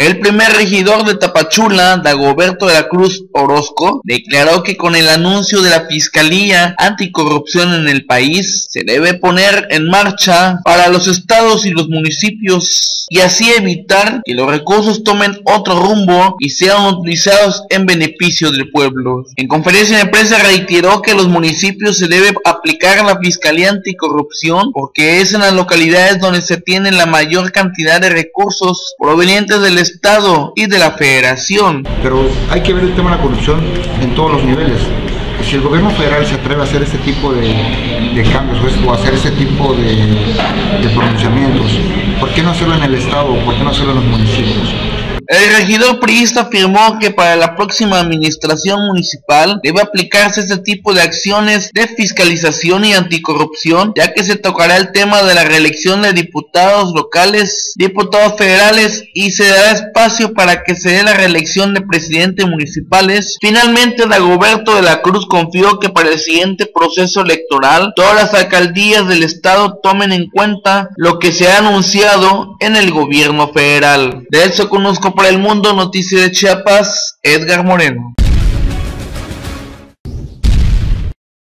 El primer regidor de Tapachula, Dagoberto de la Cruz Orozco, declaró que con el anuncio de la Fiscalía Anticorrupción en el país, se debe poner en marcha para los estados y los municipios y así evitar que los recursos tomen otro rumbo y sean utilizados en beneficio del pueblo. En conferencia de prensa reiteró que los municipios se debe aplicar la Fiscalía Anticorrupción porque es en las localidades donde se tiene la mayor cantidad de recursos provenientes del Estado y de la Federación. Pero hay que ver el tema de la corrupción en todos los niveles. Si el gobierno federal se atreve a hacer este tipo de, cambios o hacer ese tipo de, de pronunciamientos, ¿por qué no hacerlo en el Estado? ¿Por qué no hacerlo en los municipios? El regidor priista afirmó que para la próxima administración municipal debe aplicarse este tipo de acciones de fiscalización y anticorrupción, ya que se tocará el tema de la reelección de diputados locales, diputados federales y se dará espacio para que se dé la reelección de presidentes municipales. Finalmente, Dagoberto de la Cruz confió que para el siguiente proceso electoral todas las alcaldías del estado tomen en cuenta lo que se ha anunciado en el gobierno federal. De eso conozco para el mundo, noticia de Chiapas, Edgar Moreno.